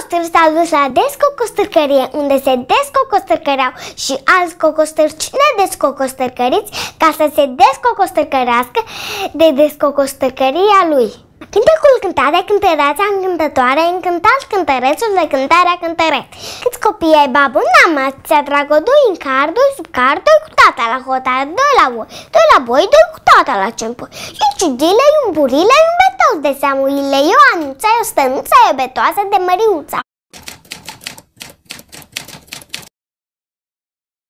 cocostâri s-au dus la descocostârcărie, unde se descocostârcăreau și alți cocostârci nedescocostârcăriți ca să se descocostârcărească de descocostârcăria lui. Cântecul cântat de cântăreața încântătoare, încântați cântărețul de cântarea cântăreț. Câți copii ai babu n-am ți-a tragă doi în car, doi sub car, doi cu tata la hotar, doi la boi, doi la boi, doi cu tata la cempă. Și ciudile, iumburile, iubetos de seamuile, eu anuța, eu stănuța, eu betoasă de măriuța.